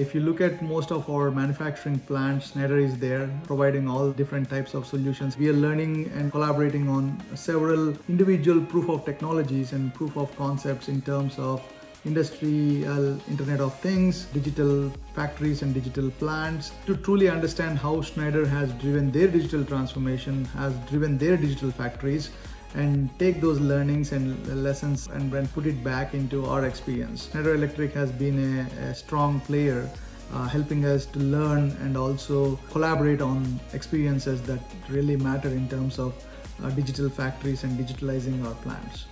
If you look at most of our manufacturing plants, Schneider is there providing all different types of solutions. We are learning and collaborating on several individual proof of technologies and proof of concepts in terms of industrial internet of things digital factories and digital plants to truly understand how schneider has driven their digital transformation has driven their digital factories and take those learnings and lessons and then put it back into our experience. Schneider Electric has been a, a strong player uh, helping us to learn and also collaborate on experiences that really matter in terms of uh, digital factories and digitalizing our plants.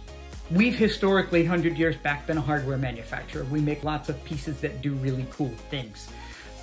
We've historically, 100 years back, been a hardware manufacturer. We make lots of pieces that do really cool things.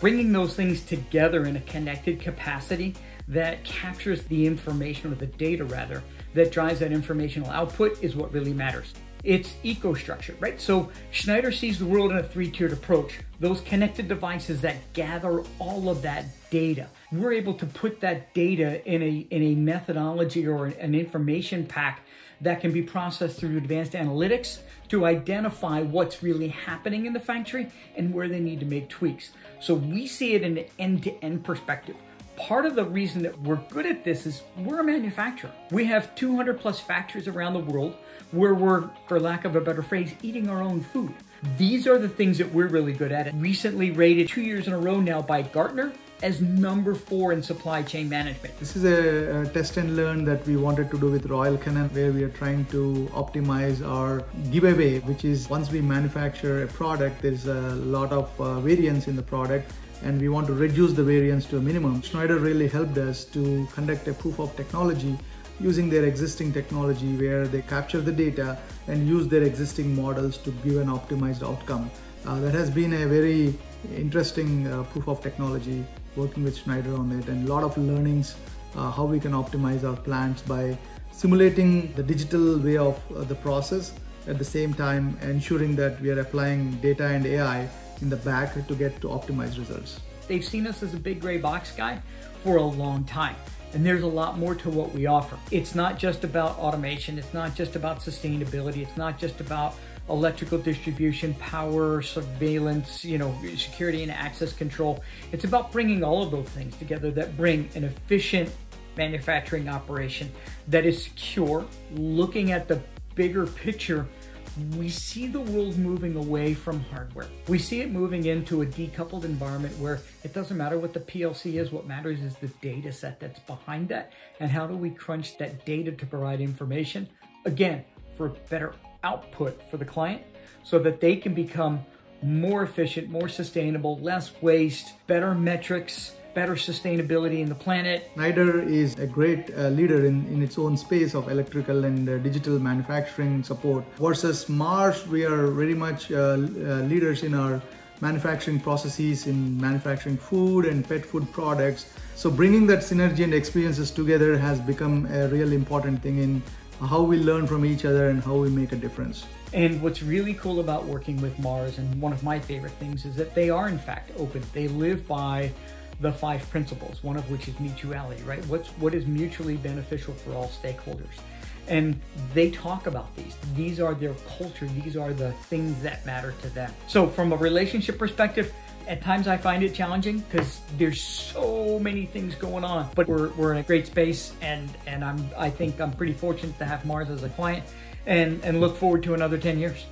Bringing those things together in a connected capacity that captures the information, or the data rather, that drives that informational output is what really matters. It's EcoStruxure, right? So Schneider sees the world in a three-tiered approach. Those connected devices that gather all of that data. We're able to put that data in a, in a methodology or an information pack that can be processed through advanced analytics to identify what's really happening in the factory and where they need to make tweaks. So we see it in an end-to-end perspective part of the reason that we're good at this is we're a manufacturer. We have 200 plus factories around the world where we're, for lack of a better phrase, eating our own food. These are the things that we're really good at. Recently rated two years in a row now by Gartner as number four in supply chain management. This is a, a, test and learn that we wanted to do with Royal Canin where we are trying to optimize our giveaway which is once we manufacture a product there's a lot of uh, variance in the product and we want to reduce the variance to a minimum. Schneider really helped us to conduct a proof of technology using their existing technology where they capture the data and use their existing models to give an optimized outcome. Uh, that has been a very interesting uh, proof of technology working with Schneider on it and a lot of learnings uh, how we can optimize our plants by simulating the digital way of uh, the process at the same time ensuring that we are applying data and AI in the back to get to optimized results. They've seen us as a big gray box guy for a long time. And there's a lot more to what we offer. It's not just about automation. It's not just about sustainability. It's not just about electrical distribution, power, surveillance, you know, security and access control. It's about bringing all of those things together that bring an efficient manufacturing operation that is secure, looking at the bigger picture we see the world moving away from hardware. We see it moving into a decoupled environment where it doesn't matter what the PLC is, what matters is the data set that's behind that and how do we crunch that data to provide information, again, for better output for the client so that they can become more efficient, more sustainable, less waste, better metrics, better sustainability in the planet. Schneider is a great uh, leader in, in its own space of electrical and uh, digital manufacturing support. Versus Mars, we are very much uh, uh, leaders in our manufacturing processes in manufacturing food and pet food products. So bringing that synergy and experiences together has become a real important thing in how we learn from each other and how we make a difference. And what's really cool about working with Mars, and one of my favorite things, is that they are in fact open. They live by the five principles, one of which is mutuality, right? What's what is mutually beneficial for all stakeholders. And they talk about these. These are their culture. These are the things that matter to them. So from a relationship perspective, at times I find it challenging because there's so many things going on, but we're, we're in a great space and, and I'm, I think I'm pretty fortunate to have Mars as a client and, and look forward to another 10 years.